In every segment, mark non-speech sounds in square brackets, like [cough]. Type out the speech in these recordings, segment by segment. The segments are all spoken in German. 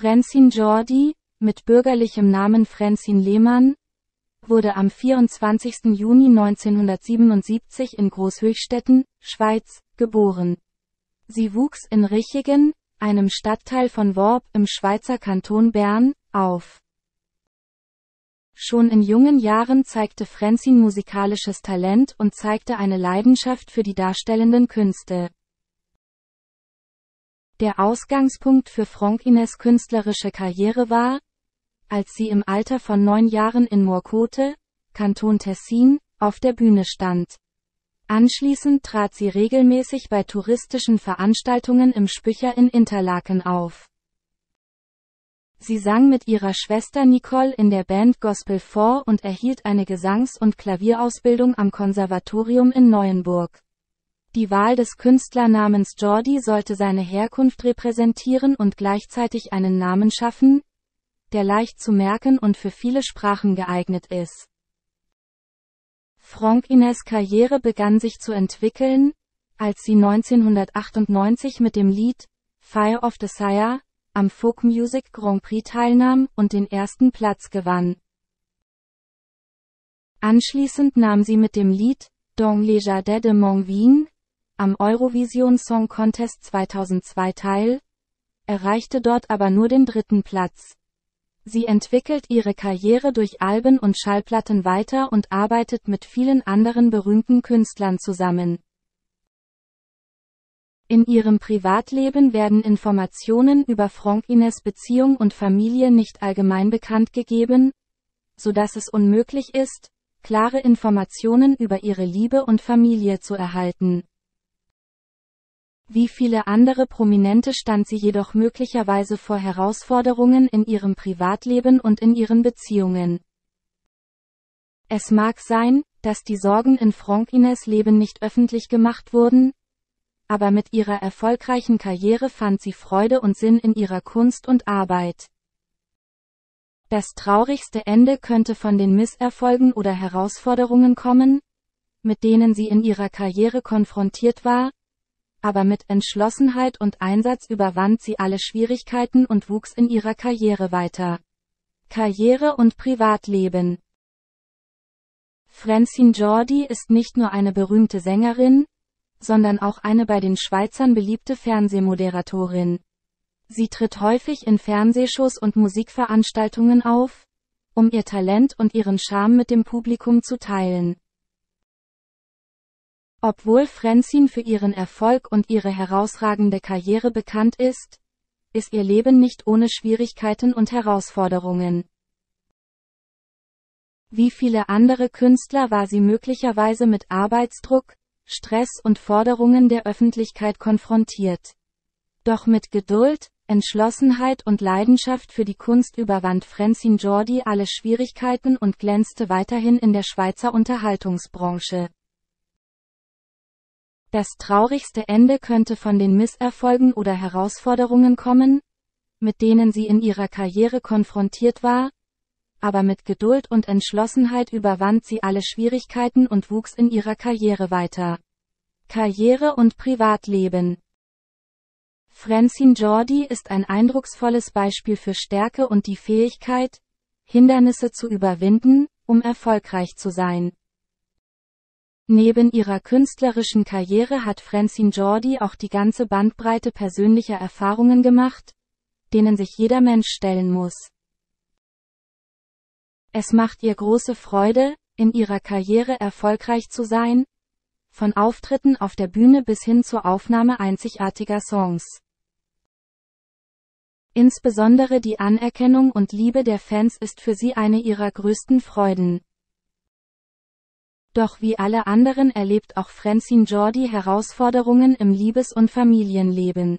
Francine Jordi, mit bürgerlichem Namen Francine Lehmann, wurde am 24. Juni 1977 in Großhöchstetten, Schweiz, geboren. Sie wuchs in Richigen, einem Stadtteil von Worb im Schweizer Kanton Bern, auf. Schon in jungen Jahren zeigte Francine musikalisches Talent und zeigte eine Leidenschaft für die darstellenden Künste. Der Ausgangspunkt für Francines künstlerische Karriere war, als sie im Alter von neun Jahren in Morcote, Kanton Tessin, auf der Bühne stand. Anschließend trat sie regelmäßig bei touristischen Veranstaltungen im Spücher in Interlaken auf. Sie sang mit ihrer Schwester Nicole in der Band Gospel 4 und erhielt eine Gesangs- und Klavierausbildung am Konservatorium in Neuenburg. Die Wahl des Künstlernamens Jordi sollte seine Herkunft repräsentieren und gleichzeitig einen Namen schaffen, der leicht zu merken und für viele Sprachen geeignet ist. Frank Ines Karriere begann sich zu entwickeln, als sie 1998 mit dem Lied Fire of Desire am Folk Music Grand Prix teilnahm und den ersten Platz gewann. Anschließend nahm sie mit dem Lied Dans les Jardins de Mon am Eurovision Song Contest 2002 teil, erreichte dort aber nur den dritten Platz. Sie entwickelt ihre Karriere durch Alben und Schallplatten weiter und arbeitet mit vielen anderen berühmten Künstlern zusammen. In ihrem Privatleben werden Informationen über Frankines Beziehung und Familie nicht allgemein bekannt gegeben, so dass es unmöglich ist, klare Informationen über ihre Liebe und Familie zu erhalten. Wie viele andere Prominente stand sie jedoch möglicherweise vor Herausforderungen in ihrem Privatleben und in ihren Beziehungen. Es mag sein, dass die Sorgen in Frankines Leben nicht öffentlich gemacht wurden, aber mit ihrer erfolgreichen Karriere fand sie Freude und Sinn in ihrer Kunst und Arbeit. Das traurigste Ende könnte von den Misserfolgen oder Herausforderungen kommen, mit denen sie in ihrer Karriere konfrontiert war, aber mit Entschlossenheit und Einsatz überwand sie alle Schwierigkeiten und wuchs in ihrer Karriere weiter. Karriere und Privatleben Francine Jordi ist nicht nur eine berühmte Sängerin, sondern auch eine bei den Schweizern beliebte Fernsehmoderatorin. Sie tritt häufig in Fernsehshows und Musikveranstaltungen auf, um ihr Talent und ihren Charme mit dem Publikum zu teilen. Obwohl Francine für ihren Erfolg und ihre herausragende Karriere bekannt ist, ist ihr Leben nicht ohne Schwierigkeiten und Herausforderungen. Wie viele andere Künstler war sie möglicherweise mit Arbeitsdruck, Stress und Forderungen der Öffentlichkeit konfrontiert. Doch mit Geduld, Entschlossenheit und Leidenschaft für die Kunst überwand Francine Jordi alle Schwierigkeiten und glänzte weiterhin in der Schweizer Unterhaltungsbranche. Das traurigste Ende könnte von den Misserfolgen oder Herausforderungen kommen, mit denen sie in ihrer Karriere konfrontiert war, aber mit Geduld und Entschlossenheit überwand sie alle Schwierigkeiten und wuchs in ihrer Karriere weiter. Karriere und Privatleben Francine Jordi ist ein eindrucksvolles Beispiel für Stärke und die Fähigkeit, Hindernisse zu überwinden, um erfolgreich zu sein. Neben ihrer künstlerischen Karriere hat Francine Jordi auch die ganze Bandbreite persönlicher Erfahrungen gemacht, denen sich jeder Mensch stellen muss. Es macht ihr große Freude, in ihrer Karriere erfolgreich zu sein, von Auftritten auf der Bühne bis hin zur Aufnahme einzigartiger Songs. Insbesondere die Anerkennung und Liebe der Fans ist für sie eine ihrer größten Freuden. Doch wie alle anderen erlebt auch Francine Jordi Herausforderungen im Liebes- und Familienleben.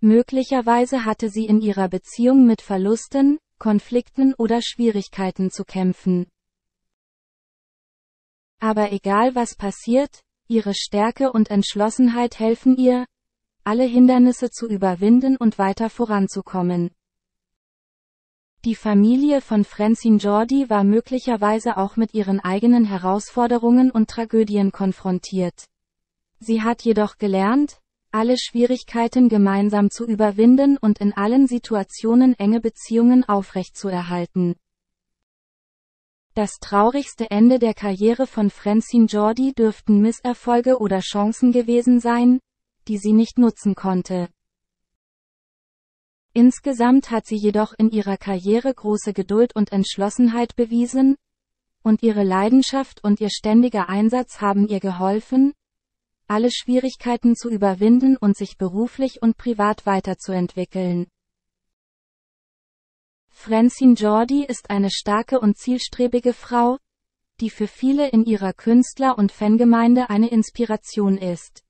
Möglicherweise hatte sie in ihrer Beziehung mit Verlusten, Konflikten oder Schwierigkeiten zu kämpfen. Aber egal was passiert, ihre Stärke und Entschlossenheit helfen ihr, alle Hindernisse zu überwinden und weiter voranzukommen. Die Familie von Francine Jordi war möglicherweise auch mit ihren eigenen Herausforderungen und Tragödien konfrontiert. Sie hat jedoch gelernt, alle Schwierigkeiten gemeinsam zu überwinden und in allen Situationen enge Beziehungen aufrechtzuerhalten. Das traurigste Ende der Karriere von Francine Jordi dürften Misserfolge oder Chancen gewesen sein, die sie nicht nutzen konnte. Insgesamt hat sie jedoch in ihrer Karriere große Geduld und Entschlossenheit bewiesen, und ihre Leidenschaft und ihr ständiger Einsatz haben ihr geholfen, alle Schwierigkeiten zu überwinden und sich beruflich und privat weiterzuentwickeln. Francine Jordi ist eine starke und zielstrebige Frau, die für viele in ihrer Künstler- und Fangemeinde eine Inspiration ist.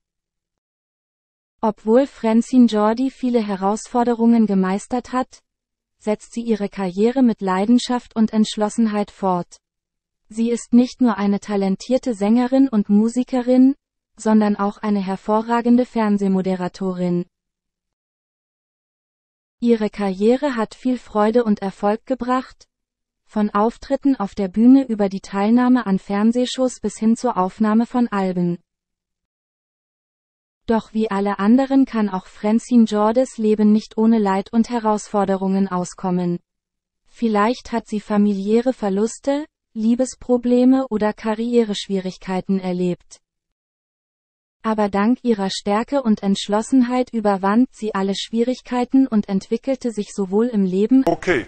Obwohl Francine Jordi viele Herausforderungen gemeistert hat, setzt sie ihre Karriere mit Leidenschaft und Entschlossenheit fort. Sie ist nicht nur eine talentierte Sängerin und Musikerin, sondern auch eine hervorragende Fernsehmoderatorin. Ihre Karriere hat viel Freude und Erfolg gebracht, von Auftritten auf der Bühne über die Teilnahme an Fernsehshows bis hin zur Aufnahme von Alben. Doch wie alle anderen kann auch Francine Jordes Leben nicht ohne Leid und Herausforderungen auskommen. Vielleicht hat sie familiäre Verluste, Liebesprobleme oder Karriereschwierigkeiten erlebt. Aber dank ihrer Stärke und Entschlossenheit überwand sie alle Schwierigkeiten und entwickelte sich sowohl im Leben. Okay.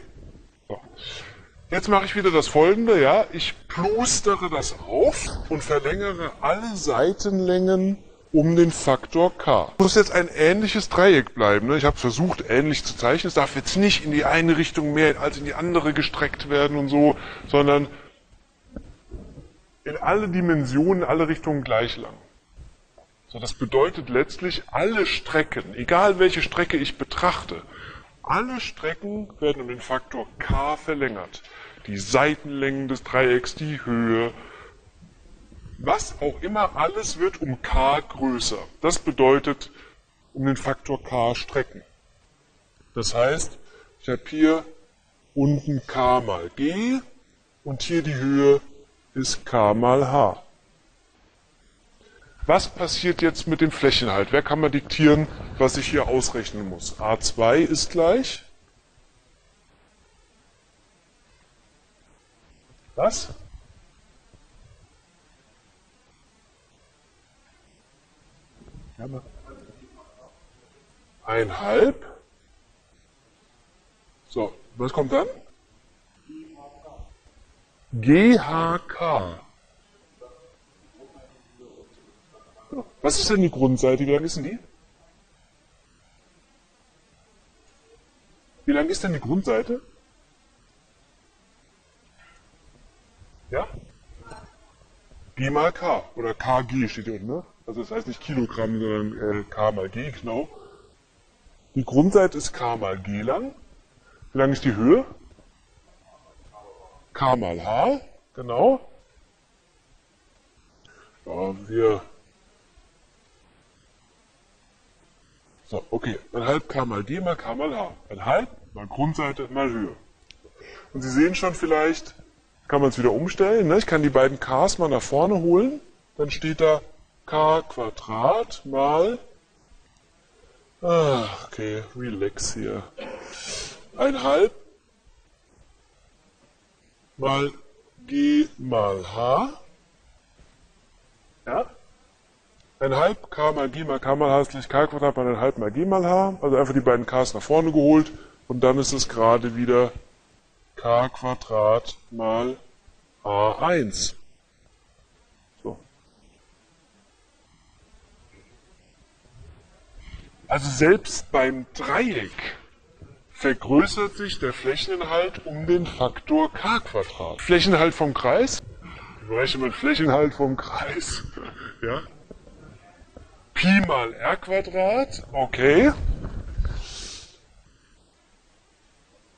Jetzt mache ich wieder das folgende, ja. Ich plustere das auf und verlängere alle Seitenlängen um den Faktor k. Muss jetzt ein ähnliches Dreieck bleiben. Ne? Ich habe versucht, ähnlich zu zeichnen. Es darf jetzt nicht in die eine Richtung mehr als in die andere gestreckt werden und so, sondern in alle Dimensionen, alle Richtungen gleich lang. So, das bedeutet letztlich, alle Strecken, egal welche Strecke ich betrachte, alle Strecken werden um den Faktor k verlängert. Die Seitenlängen des Dreiecks, die Höhe, was auch immer, alles wird um k größer. Das bedeutet um den Faktor k Strecken. Das heißt, ich habe hier unten k mal g und hier die Höhe ist k mal h. Was passiert jetzt mit dem Flächenhalt? Wer kann mal diktieren, was ich hier ausrechnen muss? a2 ist gleich. Was? Einhalb. So, was kommt dann? GHK. Was ist denn die Grundseite? Wie lang ist denn die? Wie lang ist denn die Grundseite? Ja? G mal K oder KG steht hier unten, ne? Also das heißt nicht Kilogramm, sondern äh, K mal G, genau. Die Grundseite ist K mal G lang. Wie lang ist die Höhe? K mal H, genau. Ja, wir So, okay. Ein halb K mal D mal K mal H. Ein halb mal Grundseite mal Höhe. Und Sie sehen schon vielleicht, kann man es wieder umstellen. Ne? Ich kann die beiden Ks mal nach vorne holen. Dann steht da K Quadrat mal, ah, okay, relax hier. Ein halb mal G mal H. Ja? ein halb k mal g mal k mal h ist gleich k Quadrat mal ein halb mal g mal h. Also einfach die beiden k's nach vorne geholt und dann ist es gerade wieder k Quadrat mal a1. Also selbst beim Dreieck vergrößert sich der Flächeninhalt um den Faktor k Quadrat. Flächeninhalt vom Kreis? Berechnet man Flächeninhalt vom Kreis? [laughs] ja? Pi mal r Quadrat, okay.